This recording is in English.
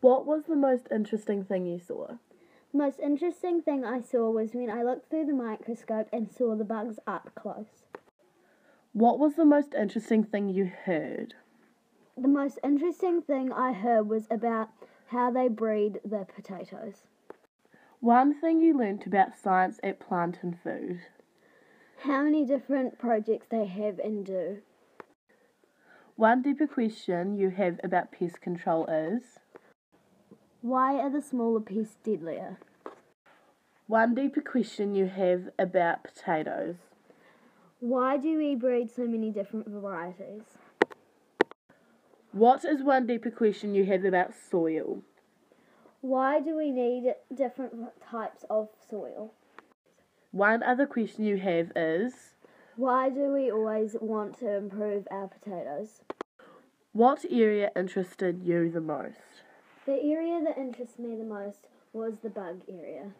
What was the most interesting thing you saw? The most interesting thing I saw was when I looked through the microscope and saw the bugs up close. What was the most interesting thing you heard? The most interesting thing I heard was about how they breed the potatoes. One thing you learnt about science at Plant and Food. How many different projects they have and do. One deeper question you have about pest control is Why are the smaller pests deadlier? One deeper question you have about potatoes. Why do we breed so many different varieties? What is one deeper question you have about soil? Why do we need different types of soil? One other question you have is Why do we always want to improve our potatoes? What area interested you the most? The area that interests me the most was the bug area.